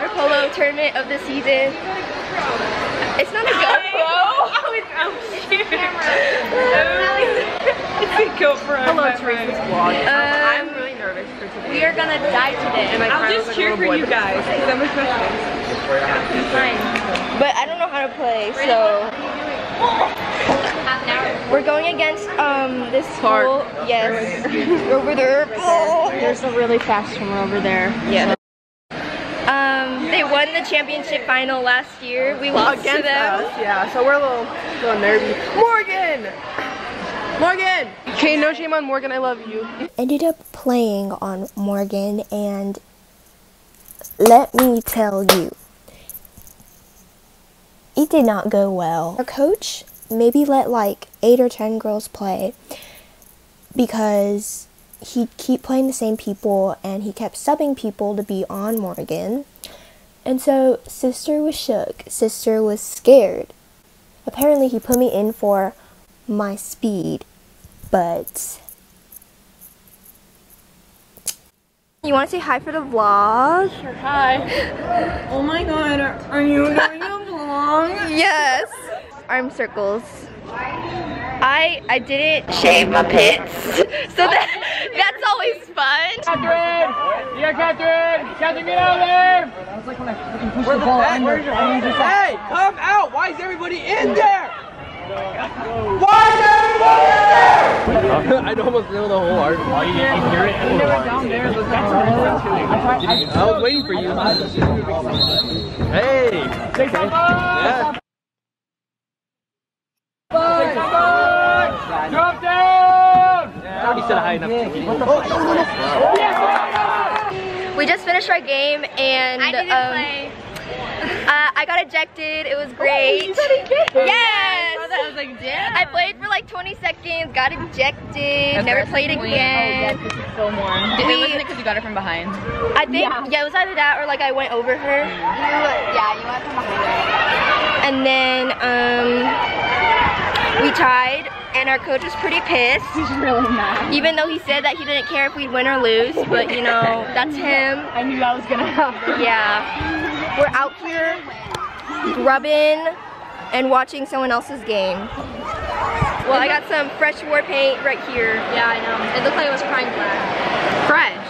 first water polo tournament of the season. It's not a GoPro. Oh, it's oh shoot. it's a GoPro. Hello, Theresa's vlog. I'm Um, really nervous for today. we are gonna die today. And I I'll just like cheer for you guys. Because I'm with questions. Fine. But I don't know how to play, so we're going against um this school. Yes. over there. Oh. There's a really fast swimmer over there. Yeah. Um, they won the championship final last year. We lost to them. us, yeah. So we're a little, little nervy. Morgan! Morgan! Okay, no shame on Morgan, I love you. ended up playing on Morgan, and let me tell you, it did not go well. Our coach maybe let like eight or ten girls play because he'd keep playing the same people and he kept subbing people to be on Morgan. And so sister was shook, sister was scared. Apparently, he put me in for my speed, but you want to say hi for the vlog? Hi oh my god, are, are you doing a vlog? Yes. Arm circles. I I didn't shave my pits, so that that's always fun. Catherine! Yeah, Catherine! Catherine, get out of there! Where's the ball Hey, come out! Why is everybody in there? Why is everybody in there? I almost know the whole art. Oh, you didn't hear it? down there. I was waiting for you. Hey! Say something! Yeah. Say something! Drop down! He said high enough. We just finished our game and I didn't um, play. Uh, I got ejected. It was great. yes. I was like, damn. I played for like 20 seconds, got ejected, never played Oh, again. Did, We- wasn't it because you got it from behind? I think yeah. it was either that or like I went over her. Yeah, you went from behind her. And then um, we tied, and our coach was pretty pissed. He's really mad. Even though he said that he didn't care if we'd win or lose, but you know, that's him. I knew that was gonna happen. Yeah. We're out here grubbing and watching someone else's game. Well, I got some fresh war paint right here. Yeah, I know. It looked like it was crying black. Fresh.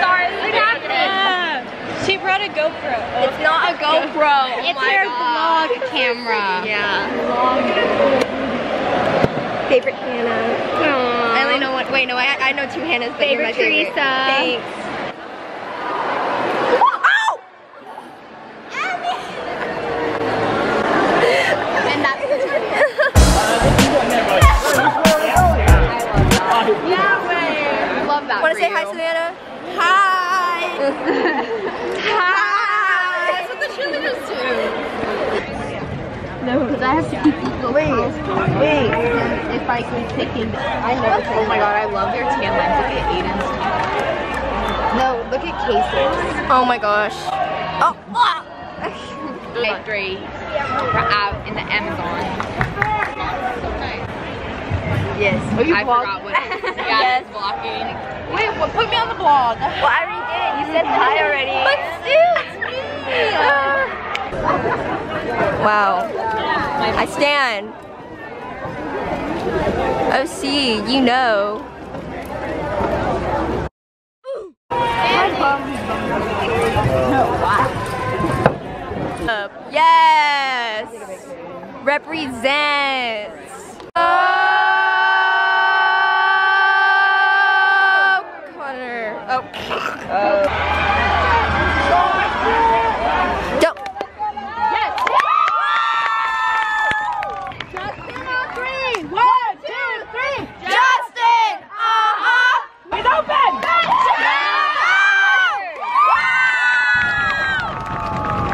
Sorry, what happened? She brought a GoPro. Oh, it's not a GoPro. Oh It's God. vlog camera. Yeah. Favorite Hannah. I only know one. Wait, no, I, I know two Hannahs. But you're my Favorite favorite. Theresa. Thanks. No, because I have to keep these little wait, wait. If I can pick it, I never Oh my god, I love their tan lines. Look at Aiden's tan. No, look at cases. Oh my gosh. Oh. ah. Like three. We're out in the Amazon. Yes. I forgot what it is. Yeah, Yes. it's blocking. Wait, what, put me on the blog. Well, I already did. You said hi already. But still, it's me. wow. I stand. OC, you know. Yes. Represents. Oh, Connor. Oh. Don't. Justin on three. One, two, three. Justin! Uh-huh! He's open.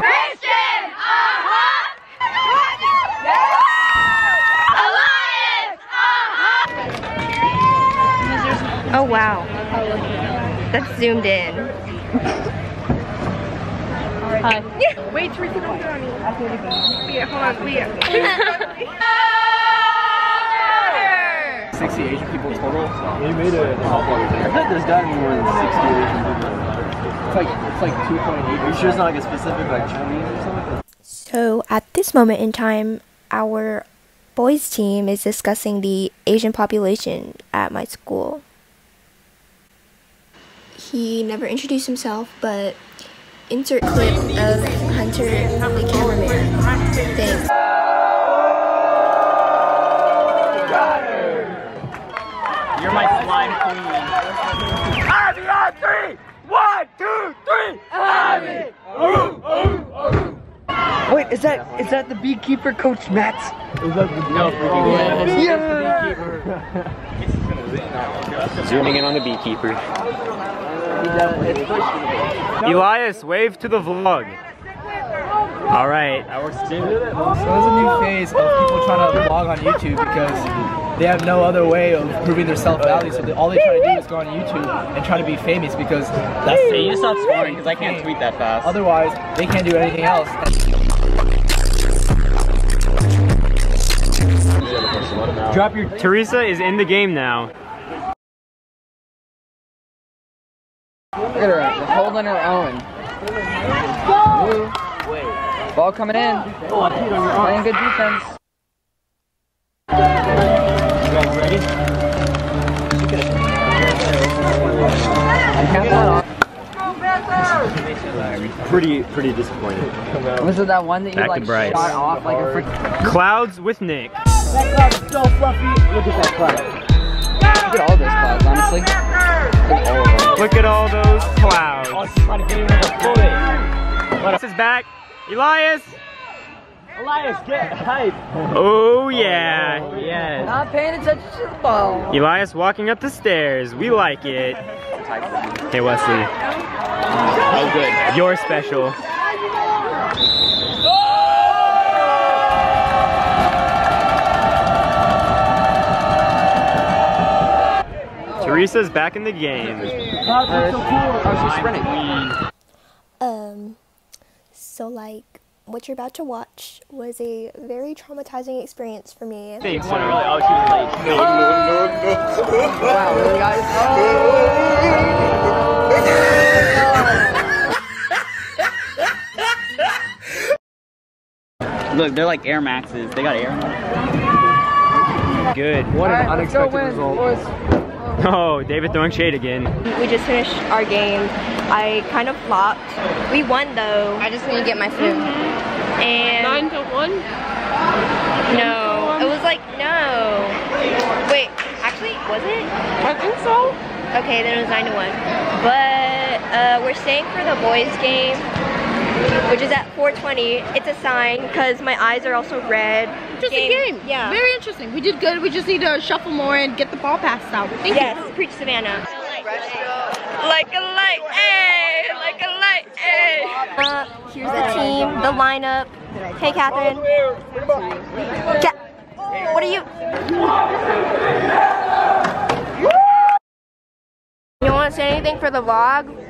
Christian! Uh-huh! Alliance! Uh-huh! Oh, wow. That's zoomed in. Hi. Wait, Theresa, don't get on me. Leah, hold on, Leah. 60 Asian people total. He made it. I bet there's got to be more than 60 Asian people. It's like it's like 2.8. Are you sure it's not like a specific like Chinese or something? So at this moment in time, our boys team is discussing the Asian population at my school. He never introduced himself, but insert clip of Hunter, the cameraman. Thanks. You're my slime queen. Ivy on three! One, two, three! Ivy! Wait, is that is that the beekeeper, Coach Matt? No, freaking Yeah. Zooming in on the beekeeper. Elias, wave to the vlog. All right. That works too. So there's a new phase of people trying to vlog on YouTube because they have no other way of proving their self-value. So they, all they try to do is go on YouTube and try to be famous because that's Hey, you stop scoring because I can't tweet that fast. Otherwise, they can't do anything else. Drop your. Theresa is in the game now. Look at her, holding her own. Ooh. Ball coming in. Playing good defense. Pretty, pretty disappointed. Was it that one that you Back like shot off like a freaking... Clouds with Nick. That cloud is so fluffy. Look at that cloud. Look at all those clouds, honestly. Look at all of them. Look at all those clouds. Oh, she's trying to get in with a bullet. Elias is back. Elias. Elias, get hype. Oh yeah. Yes. Not paying attention to the ball. Elias walking up the stairs. We like it. Hey Wesley. Oh good. You're special. Theresa's back in the game. She's sprinting. Um, so like what you're about to watch was a very traumatizing experience for me. Thanks, so. Oh, she was late. Wow, really, guys? Look, they're like Air Maxes. They got Air Maxes. Good. What an Alright, unexpected result. Boys. Oh, David throwing shade again. We just finished our game. I kind of flopped. We won though. I just need to get my food. And Nine to one. no, it was like no. Wait, actually, was it? I think so. Okay, then it was nine to one. But uh, we're staying for the boys' game, which is at 4:20. It's a sign because my eyes are also red. Interesting game. Yeah. Very interesting. We did good. We just need to shuffle more and get the ball passed out. Thank yes, preach Savannah. Like a light, ay, like a light, ay. Uh, here's the team, the lineup. Hey, Catherine. Ca what are you? You want to say anything for the vlog?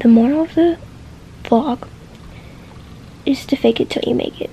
The moral of the vlog is to fake it till you make it.